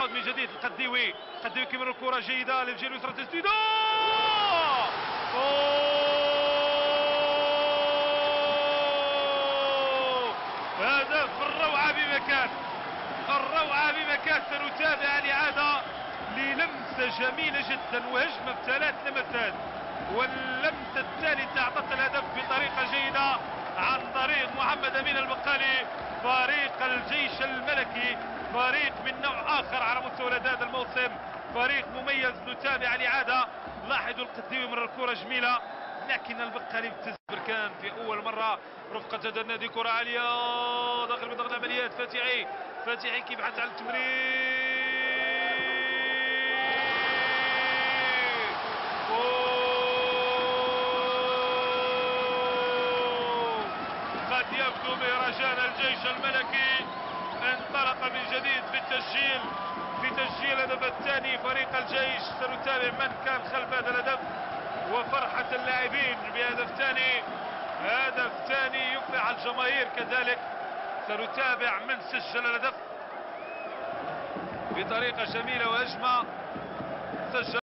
تعود من جديد. القديوي القديوي كيمر الكرة جيده للجهه اليسرى تسديدة! هدف الروعة بمكان الروعة بمكان. سنتابع الإعادة للمسه جميلة جدا وهجمة بثلاث لمسات واللمسة الثالثة أعطت الهدف بطريقة جيدة عن طريق محمد أمين البقالي فريق الجيش الملكي فريق من نوع آخر على مستوى هذا الموسم. فريق مميز نتابع الاعاده لاحظوا القديوي من الكرة جميلة. لكن البقالي ابتز بركان في أول مرة رفقة هذا النادي كرة عالية. داخل منطقه العمليات فاتحي. فاتحي كيبحث عن التمرير قد يبدو مهرجان الجيش الملكي. انطلق من جديد في التسجيل في تسجيل الهدف الثاني فريق الجيش. سنتابع من كان خلف هذا الهدف وفرحة اللاعبين بهدف ثاني. هدف ثاني يفرح الجماهير كذلك. سنتابع من سجل الهدف بطريقة جميلة وهجمة سجل